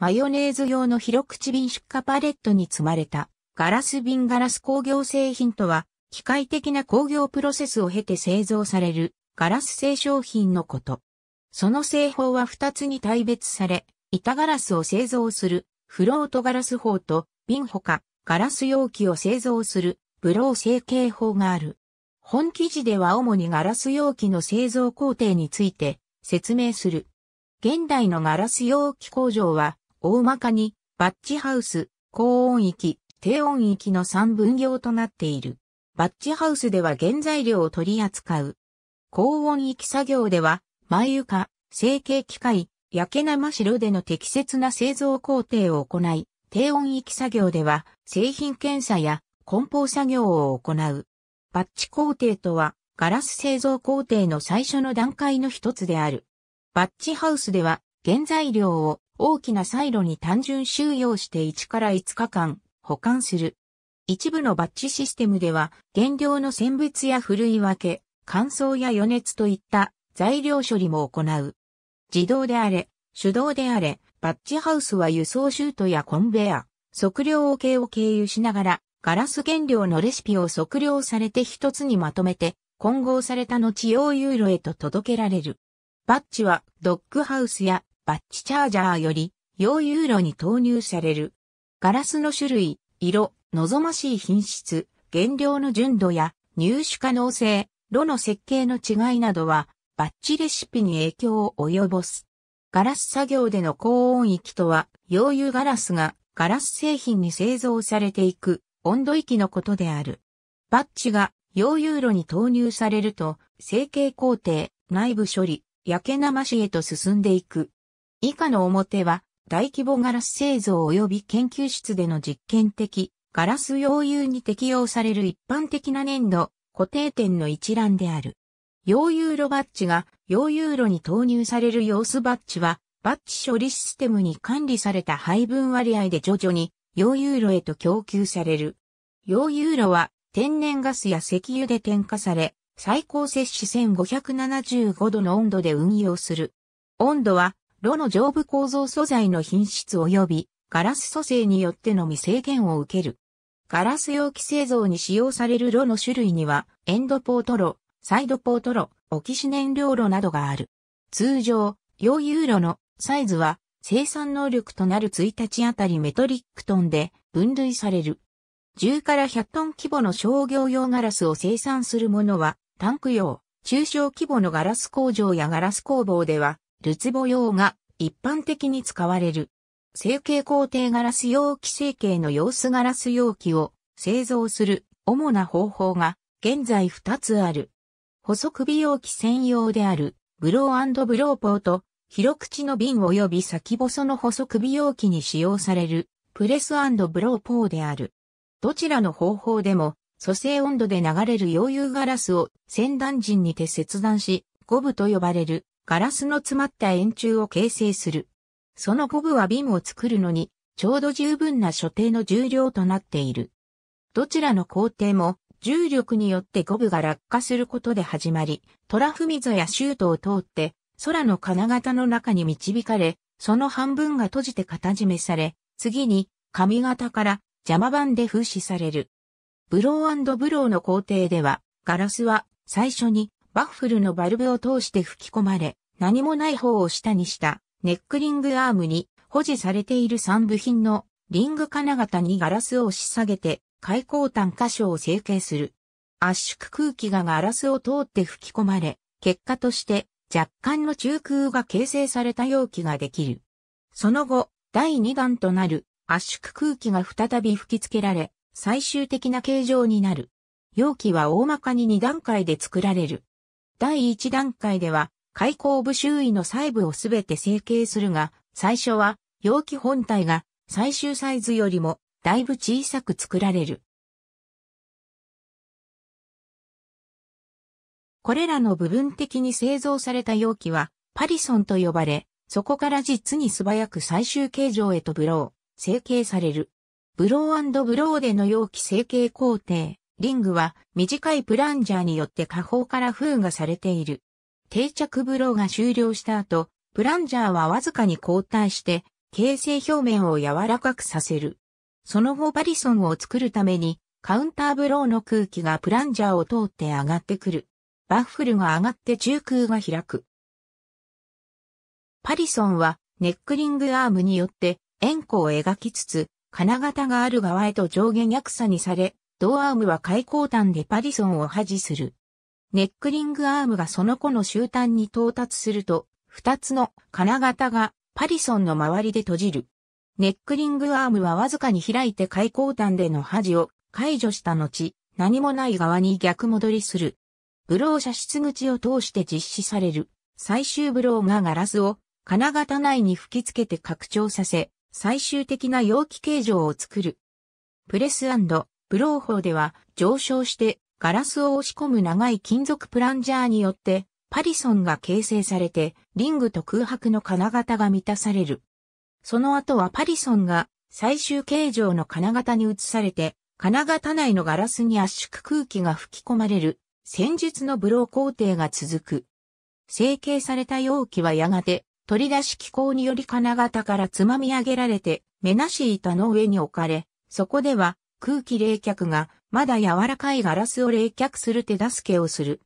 マヨネーズ用の広口瓶出荷パレットに積まれたガラス瓶ガラス工業製品とは機械的な工業プロセスを経て製造されるガラス製商品のこと。その製法は二つに大別され、板ガラスを製造するフロートガラス法と瓶ほかガラス容器を製造するブロー成形法がある。本記事では主にガラス容器の製造工程について説明する。現代のガラス容器工場は大まかにバッチハウス、高温域、低温域の3分業となっている。バッチハウスでは原材料を取り扱う。高温域作業では、前床、成形機械、焼け生白での適切な製造工程を行い、低温域作業では製品検査や梱包作業を行う。バッチ工程とは、ガラス製造工程の最初の段階の一つである。バッチハウスでは、原材料を大きなサイロに単純収容して1から5日間保管する。一部のバッチシステムでは、原料の選別やふるい分け、乾燥や余熱といった材料処理も行う。自動であれ、手動であれ、バッチハウスは輸送シュートやコンベア、測量計を経由しながら、ガラス原料のレシピを測量されて一つにまとめて、混合された後用ユーロへと届けられる。バッチはドッグハウスやバッチチャージャーより用ユーロに投入される。ガラスの種類、色、望ましい品質、原料の純度や入手可能性、炉の設計の違いなどはバッチレシピに影響を及ぼす。ガラス作業での高温域とは、溶油ガラスがガラス製品に製造されていく温度域のことである。バッチが溶油炉に投入されると、成形工程、内部処理、焼け生しへと進んでいく。以下の表は、大規模ガラス製造及び研究室での実験的、ガラス溶油に適用される一般的な粘土、固定点の一覧である。溶油炉バッチが溶油炉に投入される様子バッチは、バッチ処理システムに管理された配分割合で徐々に溶油炉へと供給される。溶油炉は天然ガスや石油で点火され、最高摂氏1575度の温度で運用する。温度は、炉の上部構造素材の品質及び、ガラス組成によってのみ制限を受ける。ガラス容器製造に使用される炉の種類には、エンドポート炉、サイドポート炉、オキシ燃料炉などがある。通常、溶油炉のサイズは生産能力となる1日あたりメトリックトンで分類される。10から100トン規模の商業用ガラスを生産するものは、タンク用、中小規模のガラス工場やガラス工房では、ルツボ用が一般的に使われる。成形工程ガラス容器成形の様子ガラス容器を製造する主な方法が現在2つある。細首容器専用であるブローブローポーと広口の瓶及び先細の細首容器に使用されるプレスブローポーである。どちらの方法でも、蘇生温度で流れる溶油ガラスを先端陣にて切断し、ゴブと呼ばれるガラスの詰まった円柱を形成する。そのゴブは瓶を作るのに、ちょうど十分な所定の重量となっている。どちらの工程も重力によってゴブが落下することで始まり、トラフ溝やシュートを通って空の金型の中に導かれ、その半分が閉じて型締めされ、次に紙型から邪魔板で封止される。ブローブローの工程では、ガラスは最初にバッフルのバルブを通して吹き込まれ、何もない方を下にしたネックリングアームに保持されている3部品のリング金型にガラスを押し下げて開口端箇所を成形する。圧縮空気がガラスを通って吹き込まれ、結果として若干の中空が形成された容器ができる。その後、第2弾となる圧縮空気が再び吹き付けられ、最終的な形状になる。容器は大まかに2段階で作られる。第1段階では、開口部周囲の細部をすべて成形するが、最初は容器本体が最終サイズよりもだいぶ小さく作られる。これらの部分的に製造された容器はパリソンと呼ばれ、そこから実に素早く最終形状へとブロー、成形される。ブローブローでの容器成形工程、リングは短いプランジャーによって下方から封がされている。定着ブローが終了した後、プランジャーはわずかに後退して形成表面を柔らかくさせる。その後パリソンを作るために、カウンターブローの空気がプランジャーを通って上がってくる。バッフルが上がって中空が開く。パリソンはネックリングアームによって円弧を描きつつ、金型がある側へと上下逆さにされ、同アームは開口端でパリソンを端する。ネックリングアームがその子の終端に到達すると、二つの金型がパリソンの周りで閉じる。ネックリングアームはわずかに開いて開口端での端を解除した後、何もない側に逆戻りする。ブロー射出口を通して実施される。最終ブローがガラスを金型内に吹き付けて拡張させ、最終的な容器形状を作る。プレスブロー法では上昇してガラスを押し込む長い金属プランジャーによってパリソンが形成されてリングと空白の金型が満たされる。その後はパリソンが最終形状の金型に移されて、金型内のガラスに圧縮空気が吹き込まれる戦術のブロー工程が続く。成形された容器はやがて取り出し機構により金型からつまみ上げられて、目なし板の上に置かれ、そこでは空気冷却がまだ柔らかいガラスを冷却する手助けをする。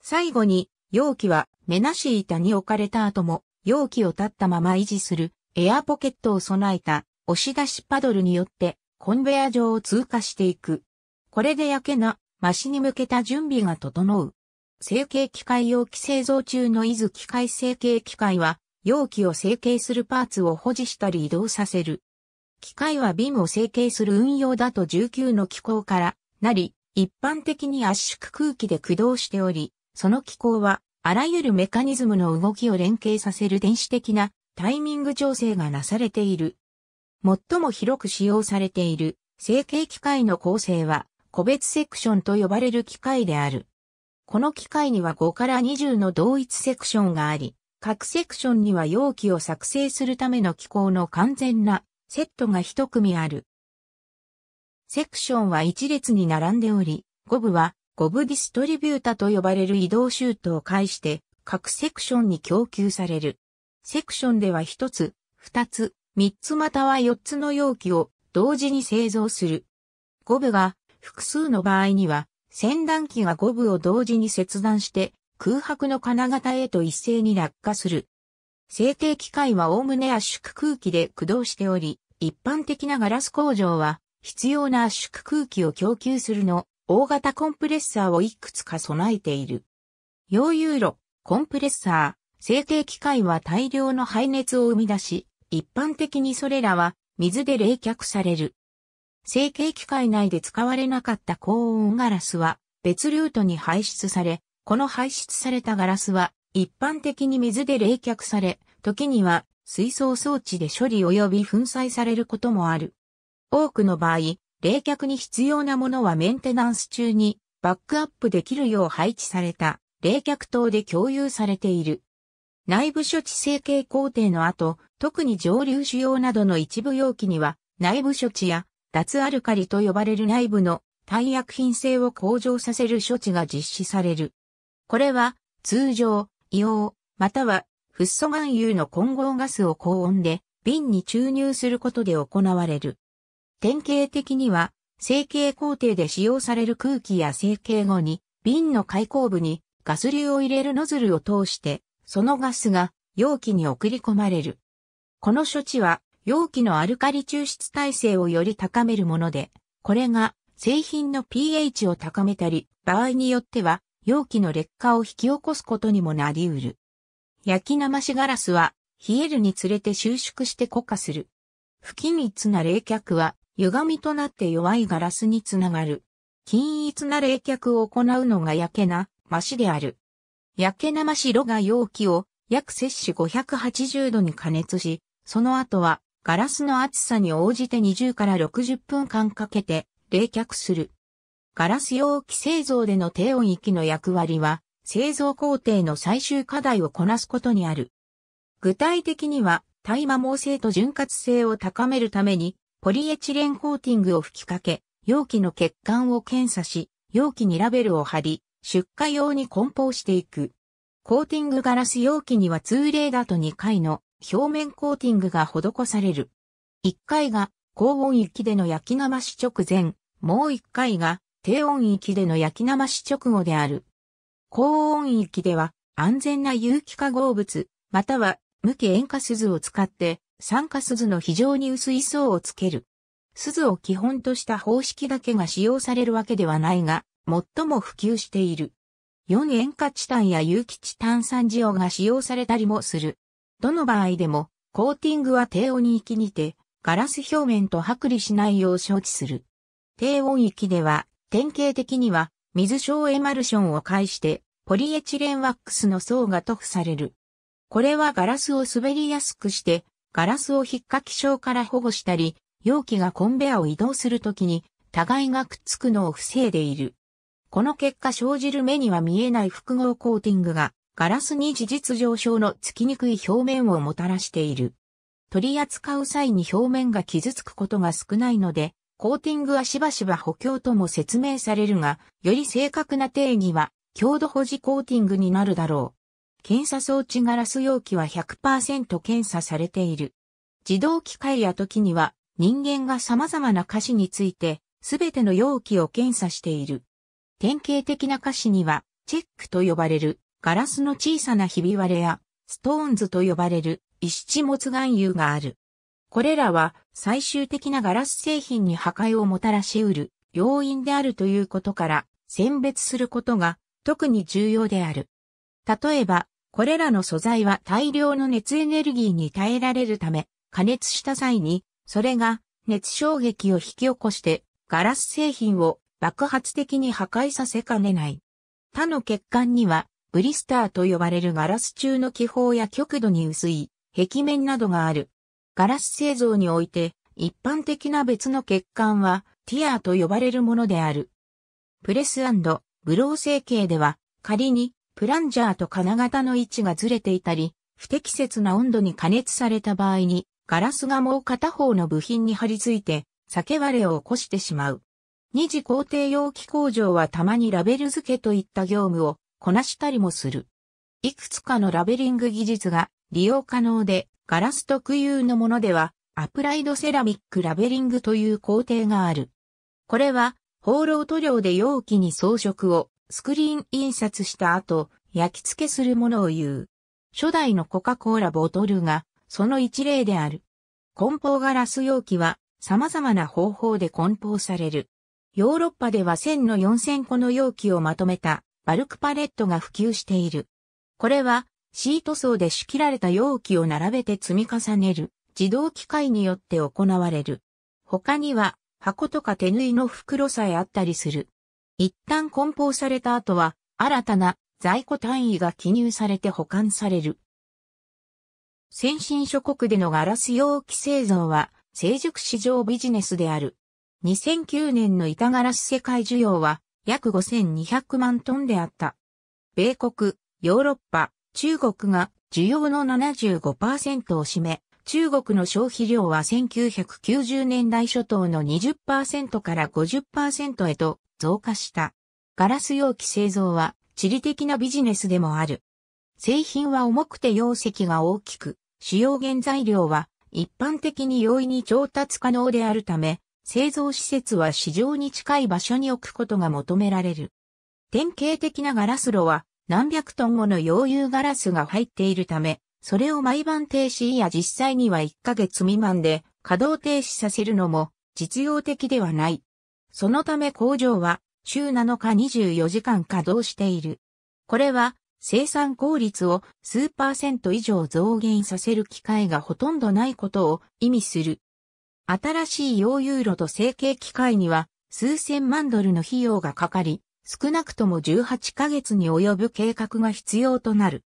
最後に容器は目なし板に置かれた後も容器を立ったまま維持するエアポケットを備えた押し出しパドルによってコンベア上を通過していく。これで焼けな、マシに向けた準備が整う。成形機械容器製造中の伊豆機械成形機械は、容器を成形するパーツを保持したり移動させる。機械はビンを成形する運用だと19の機構からなり、一般的に圧縮空気で駆動しており、その機構は、あらゆるメカニズムの動きを連携させる電子的なタイミング調整がなされている。最も広く使用されている成形機械の構成は個別セクションと呼ばれる機械である。この機械には5から20の同一セクションがあり、各セクションには容器を作成するための機構の完全なセットが一組ある。セクションは一列に並んでおり、5部は5部ディストリビュータと呼ばれる移動シュートを介して各セクションに供給される。セクションでは一つ、二つ、三つまたは四つの容器を同時に製造する。五部が複数の場合には、先断機が五部を同時に切断して空白の金型へと一斉に落下する。成形機械は概ね圧縮空気で駆動しており、一般的なガラス工場は必要な圧縮空気を供給するの大型コンプレッサーをいくつか備えている。溶融炉、コンプレッサー、成形機械は大量の排熱を生み出し、一般的にそれらは水で冷却される。成形機械内で使われなかった高温ガラスは別ルートに排出され、この排出されたガラスは一般的に水で冷却され、時には水槽装置で処理及び粉砕されることもある。多くの場合、冷却に必要なものはメンテナンス中にバックアップできるよう配置された冷却塔で共有されている。内部処置成形工程の後、特に上流腫瘍などの一部容器には、内部処置や脱アルカリと呼ばれる内部の耐薬品性を向上させる処置が実施される。これは、通常、硫黄、または、フッ素含有の混合ガスを高温で瓶に注入することで行われる。典型的には、成形工程で使用される空気や成形後に、瓶の開口部にガス流を入れるノズルを通してそのガスが容器に送り込まれる。この処置は容器のアルカリ抽出耐性をより高めるもので、これが製品の pH を高めたり、場合によっては容器の劣化を引き起こすことにもなり得る。焼き生しガラスは冷えるにつれて収縮して固化する。不均一な冷却は歪みとなって弱いガラスにつながる。均一な冷却を行うのが焼けな、マシである。焼け生白が容器を約摂氏580度に加熱し、その後はガラスの厚さに応じて20から60分間かけて冷却する。ガラス容器製造での低温域の役割は製造工程の最終課題をこなすことにある。具体的には耐摩耗性と潤滑性を高めるためにポリエチレンコーティングを吹きかけ、容器の血管を検査し、容器にラベルを貼り、出荷用に梱包していく。コーティングガラス容器には通例だと2回の表面コーティングが施される。1回が高温域での焼き生し直前、もう1回が低温域での焼き生し直後である。高温域では安全な有機化合物、または無機塩化鈴を使って酸化鈴の非常に薄い層をつける。鈴を基本とした方式だけが使用されるわけではないが、最も普及している。4塩化チタンや有機チタン酸ジオが使用されたりもする。どの場合でも、コーティングは低温域にて、ガラス表面と剥離しないよう処置する。低温域では、典型的には、水小エマルションを介して、ポリエチレンワックスの層が塗布される。これはガラスを滑りやすくして、ガラスを引っかき症から保護したり、容器がコンベアを移動するときに、互いがくっつくのを防いでいる。この結果生じる目には見えない複合コーティングが、ガラスに事実上昇のつきにくい表面をもたらしている。取り扱う際に表面が傷つくことが少ないので、コーティングはしばしば補強とも説明されるが、より正確な定義は、強度保持コーティングになるだろう。検査装置ガラス容器は100%検査されている。自動機械や時には人間が様々な歌詞についてすべての容器を検査している。典型的な歌詞にはチェックと呼ばれるガラスの小さなひび割れやストーンズと呼ばれる石地物含有がある。これらは最終的なガラス製品に破壊をもたらし得る要因であるということから選別することが特に重要である。例えば、これらの素材は大量の熱エネルギーに耐えられるため、加熱した際に、それが熱衝撃を引き起こしてガラス製品を爆発的に破壊させかねない。他の血管にはブリスターと呼ばれるガラス中の気泡や極度に薄い壁面などがある。ガラス製造において一般的な別の血管はティアーと呼ばれるものである。プレスブロー成形では仮にプランジャーと金型の位置がずれていたり、不適切な温度に加熱された場合に、ガラスがもう片方の部品に貼り付いて、酒割れを起こしてしまう。二次工程容器工場はたまにラベル付けといった業務をこなしたりもする。いくつかのラベリング技術が利用可能で、ガラス特有のものでは、アプライドセラミックラベリングという工程がある。これは、放浪塗料で容器に装飾をスクリーン印刷した後、焼き付けするものを言う。初代のコカ・コーラボトルが、その一例である。梱包ガラス容器は、様々な方法で梱包される。ヨーロッパでは1000の4000個の容器をまとめた、バルクパレットが普及している。これは、シート層で仕切られた容器を並べて積み重ねる、自動機械によって行われる。他には、箱とか手縫いの袋さえあったりする。一旦梱包された後は、新たな在庫単位が記入されて保管される。先進諸国でのガラス容器製造は成熟市場ビジネスである。2009年の板ガラス世界需要は約5200万トンであった。米国、ヨーロッパ、中国が需要の75%を占め、中国の消費量は1990年代初頭の20%から50%へと増加した。ガラス容器製造は地理的なビジネスでもある。製品は重くて容積が大きく、主要原材料は一般的に容易に調達可能であるため、製造施設は市場に近い場所に置くことが求められる。典型的なガラス炉は何百トンもの溶融ガラスが入っているため、それを毎晩停止や実際には1ヶ月未満で稼働停止させるのも実用的ではない。そのため工場は週7日24時間稼働している。これは生産効率を数パーセント以上増減させる機会がほとんどないことを意味する。新しい溶融炉と成形機械には数千万ドルの費用がかかり、少なくとも18ヶ月に及ぶ計画が必要となる。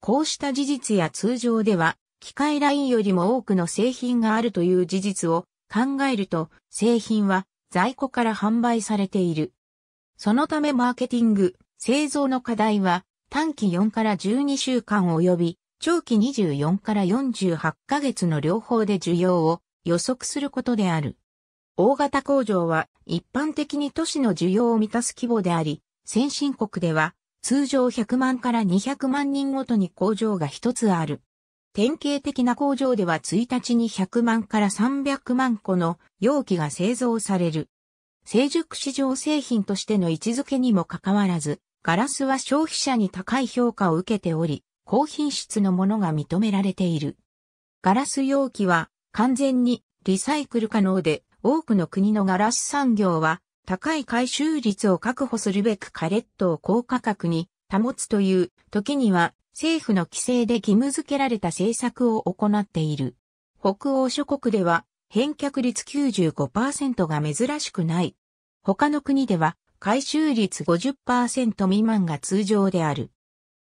こうした事実や通常では、機械ラインよりも多くの製品があるという事実を考えると、製品は在庫から販売されている。そのためマーケティング、製造の課題は短期4から12週間及び長期24から48ヶ月の両方で需要を予測することである。大型工場は一般的に都市の需要を満たす規模であり、先進国では通常100万から200万人ごとに工場が一つある。典型的な工場では1日に100万から300万個の容器が製造される。成熟市場製品としての位置づけにもかかわらず、ガラスは消費者に高い評価を受けており、高品質のものが認められている。ガラス容器は完全にリサイクル可能で、多くの国のガラス産業は高い回収率を確保するべくカレットを高価格に保つという時には政府の規制で義務付けられた政策を行っている。北欧諸国では返却率95%が珍しくない。他の国では回収率50%未満が通常である。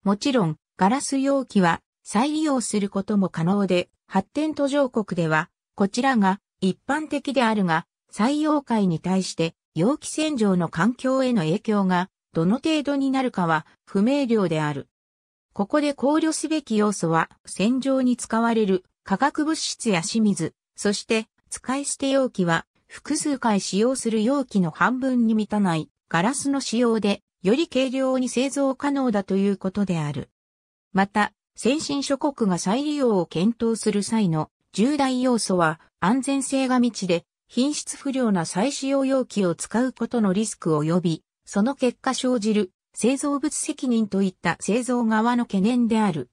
もちろん、ガラス容器は再利用することも可能で、発展途上国では、こちらが一般的であるが、採用会に対して容器洗浄の環境への影響がどの程度になるかは不明瞭である。ここで考慮すべき要素は、洗浄に使われる化学物質や清水、そして使い捨て容器は複数回使用する容器の半分に満たないガラスの使用でより軽量に製造可能だということである。また、先進諸国が再利用を検討する際の重大要素は安全性が未知で品質不良な再使用容器を使うことのリスク及び、その結果生じる製造物責任といった製造側の懸念である。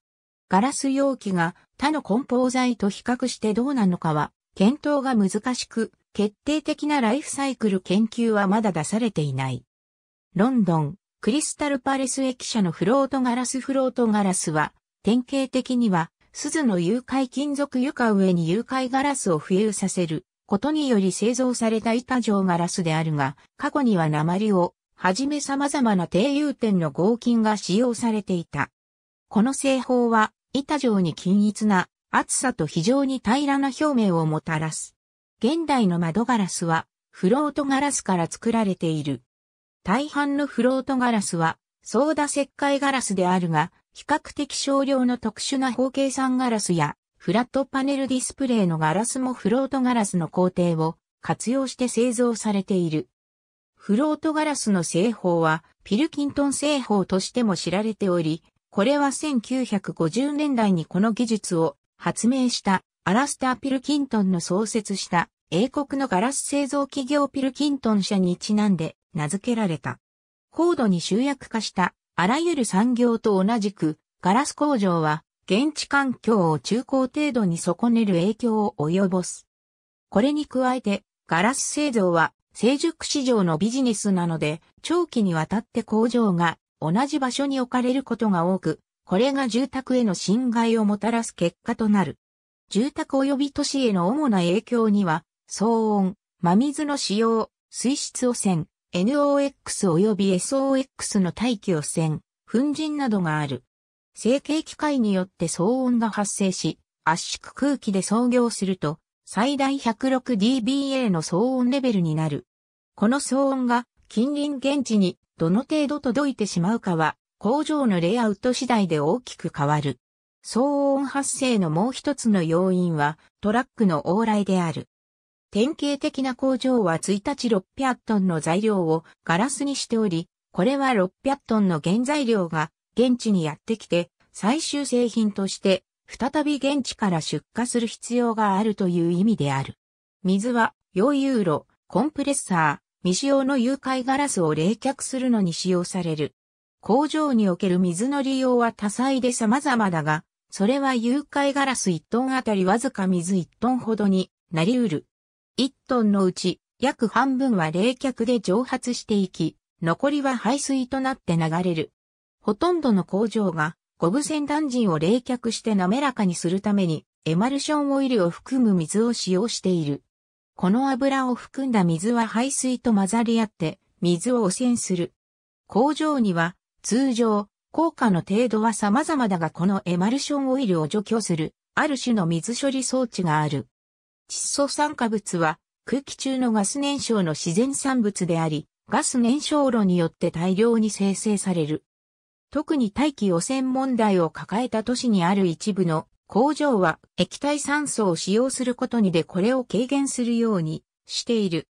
ガラス容器が他の梱包材と比較してどうなのかは検討が難しく、決定的なライフサイクル研究はまだ出されていない。ロンドン、クリスタルパレス駅舎のフロートガラスフロートガラスは、典型的には、鈴の有害金属床上に有害ガラスを浮遊させることにより製造された板状ガラスであるが、過去には鉛を、はじめ様々な低融点の合金が使用されていた。この製法は、板状に均一な厚さと非常に平らな表面をもたらす。現代の窓ガラスはフロートガラスから作られている。大半のフロートガラスはソーダ石灰ガラスであるが、比較的少量の特殊な方形酸ガラスやフラットパネルディスプレイのガラスもフロートガラスの工程を活用して製造されている。フロートガラスの製法はピルキントン製法としても知られており、これは1950年代にこの技術を発明したアラスター・ピルキントンの創設した英国のガラス製造企業ピルキントン社にちなんで名付けられた。高度に集約化したあらゆる産業と同じくガラス工場は現地環境を中高程度に損ねる影響を及ぼす。これに加えてガラス製造は成熟市場のビジネスなので長期にわたって工場が同じ場所に置かれることが多く、これが住宅への侵害をもたらす結果となる。住宅及び都市への主な影響には、騒音、真水の使用、水質汚染、NOx 及び SOX の大気汚染、粉塵などがある。成形機械によって騒音が発生し、圧縮空気で操業すると、最大 106dBA の騒音レベルになる。この騒音が近隣現地にどの程度届いてしまうかは工場のレイアウト次第で大きく変わる。騒音発生のもう一つの要因はトラックの往来である。典型的な工場は1日600トンの材料をガラスにしており、これは600トンの原材料が現地にやってきて最終製品として再び現地から出荷する必要があるという意味である。水は溶ユーロ、コンプレッサー、未使用の有害ガラスを冷却するのに使用される。工場における水の利用は多彩で様々だが、それは有害ガラス1トンあたりわずか水1トンほどになり得る。1トンのうち約半分は冷却で蒸発していき、残りは排水となって流れる。ほとんどの工場がゴブセンダンジンを冷却して滑らかにするためにエマルションオイルを含む水を使用している。この油を含んだ水は排水と混ざり合って水を汚染する。工場には通常、効果の程度は様々だがこのエマルションオイルを除去する、ある種の水処理装置がある。窒素酸化物は空気中のガス燃焼の自然産物であり、ガス燃焼炉によって大量に生成される。特に大気汚染問題を抱えた都市にある一部の工場は液体酸素を使用することにでこれを軽減するようにしている。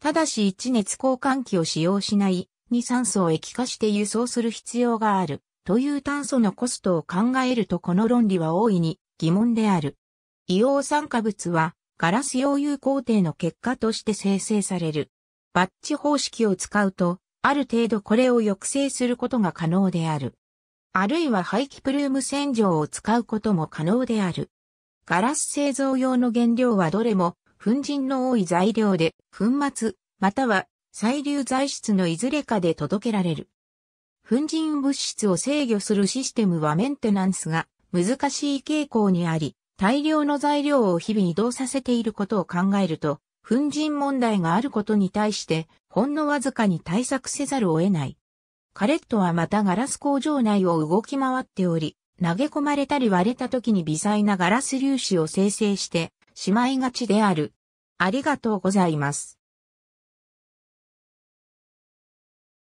ただし一熱交換器を使用しないに酸素を液化して輸送する必要があるという炭素のコストを考えるとこの論理は大いに疑問である。硫黄酸化物はガラス溶融工程の結果として生成される。バッチ方式を使うと、ある程度これを抑制することが可能である。あるいは排気プルーム洗浄を使うことも可能である。ガラス製造用の原料はどれも粉塵の多い材料で粉末または細粒材質のいずれかで届けられる。粉塵物質を制御するシステムはメンテナンスが難しい傾向にあり、大量の材料を日々移動させていることを考えると、粉塵問題があることに対して、ほんのわずかに対策せざるを得ない。カレットはまたガラス工場内を動き回っており、投げ込まれたり割れた時に微細なガラス粒子を生成してしまいがちである。ありがとうございます。